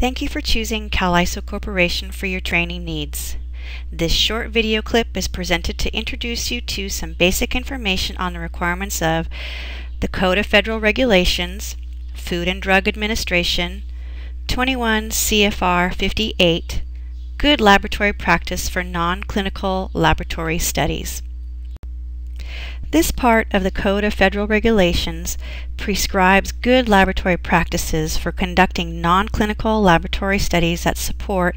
Thank you for choosing CALISO Corporation for your training needs. This short video clip is presented to introduce you to some basic information on the requirements of the Code of Federal Regulations, Food and Drug Administration, 21 CFR 58, Good Laboratory Practice for Non-Clinical Laboratory Studies. This part of the Code of Federal Regulations prescribes good laboratory practices for conducting non-clinical laboratory studies that support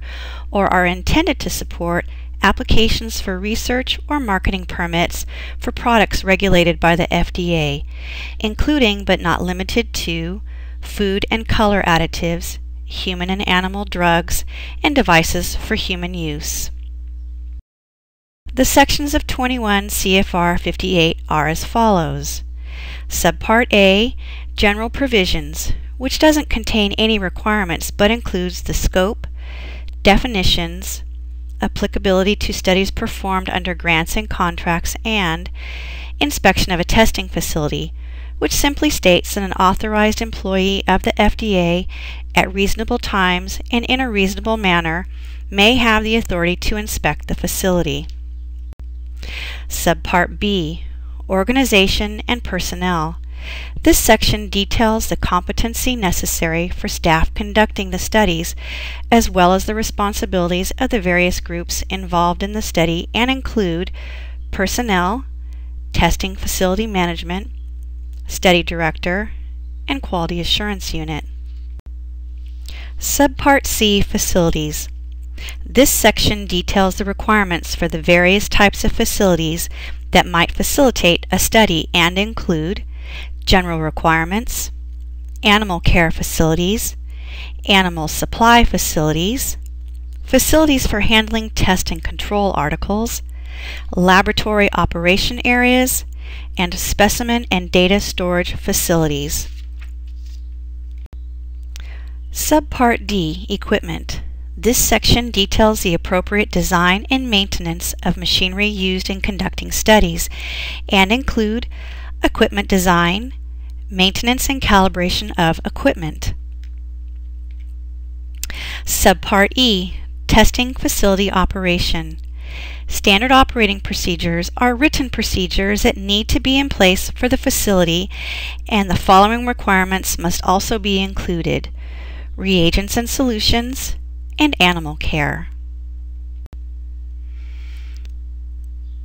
or are intended to support applications for research or marketing permits for products regulated by the FDA, including but not limited to food and color additives, human and animal drugs, and devices for human use. The sections of 21 CFR 58 are as follows. Subpart A, General Provisions, which doesn't contain any requirements but includes the scope, definitions, applicability to studies performed under grants and contracts, and inspection of a testing facility, which simply states that an authorized employee of the FDA at reasonable times and in a reasonable manner may have the authority to inspect the facility. Subpart B, Organization and Personnel. This section details the competency necessary for staff conducting the studies, as well as the responsibilities of the various groups involved in the study and include personnel, testing facility management, study director, and quality assurance unit. Subpart C, Facilities. This section details the requirements for the various types of facilities that might facilitate a study and include general requirements, animal care facilities, animal supply facilities, facilities for handling test and control articles, laboratory operation areas, and specimen and data storage facilities. Subpart D, Equipment. This section details the appropriate design and maintenance of machinery used in conducting studies and include equipment design, maintenance and calibration of equipment. Subpart E, Testing Facility Operation. Standard operating procedures are written procedures that need to be in place for the facility and the following requirements must also be included. Reagents and solutions, and animal care.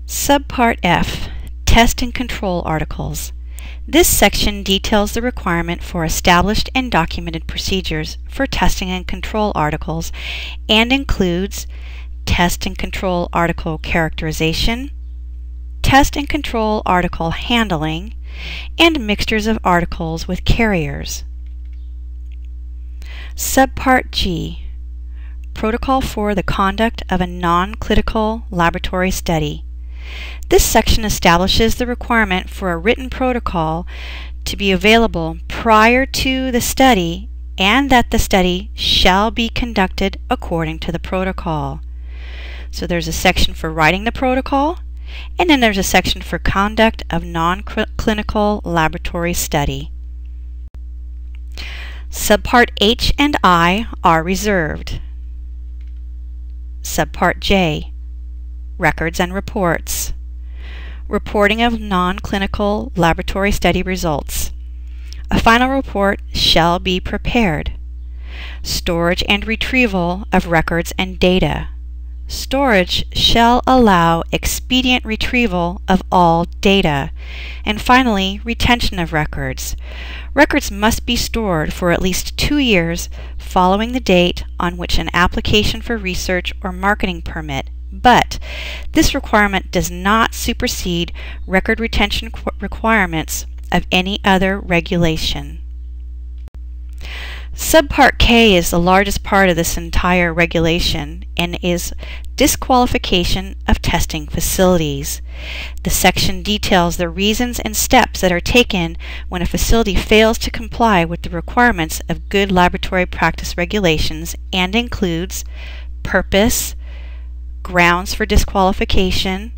Subpart F, Test and Control Articles. This section details the requirement for established and documented procedures for testing and control articles and includes test and control article characterization, test and control article handling, and mixtures of articles with carriers. Subpart G, Protocol for the Conduct of a Non-Clinical Laboratory Study. This section establishes the requirement for a written protocol to be available prior to the study and that the study shall be conducted according to the protocol. So there's a section for writing the protocol and then there's a section for conduct of non-clinical laboratory study. Subpart H and I are reserved. Subpart J, Records and Reports. Reporting of non-clinical laboratory study results. A final report shall be prepared. Storage and retrieval of records and data. Storage shall allow expedient retrieval of all data. And finally, retention of records. Records must be stored for at least two years following the date on which an application for research or marketing permit but this requirement does not supersede record retention requirements of any other regulation. Subpart K is the largest part of this entire regulation and is disqualification of testing facilities. The section details the reasons and steps that are taken when a facility fails to comply with the requirements of good laboratory practice regulations and includes purpose, grounds for disqualification,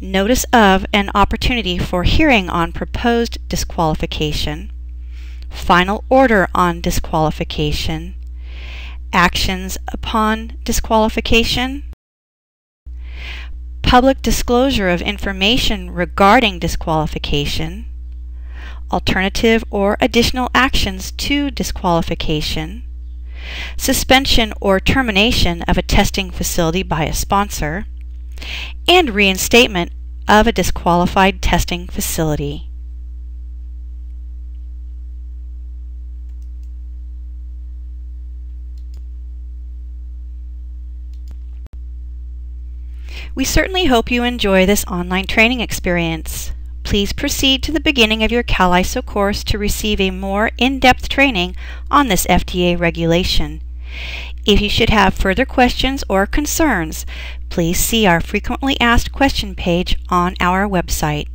notice of an opportunity for hearing on proposed disqualification, final order on disqualification, actions upon disqualification, public disclosure of information regarding disqualification, alternative or additional actions to disqualification, suspension or termination of a testing facility by a sponsor, and reinstatement of a disqualified testing facility. We certainly hope you enjoy this online training experience. Please proceed to the beginning of your CALISO course to receive a more in-depth training on this FDA regulation. If you should have further questions or concerns, please see our frequently asked question page on our website.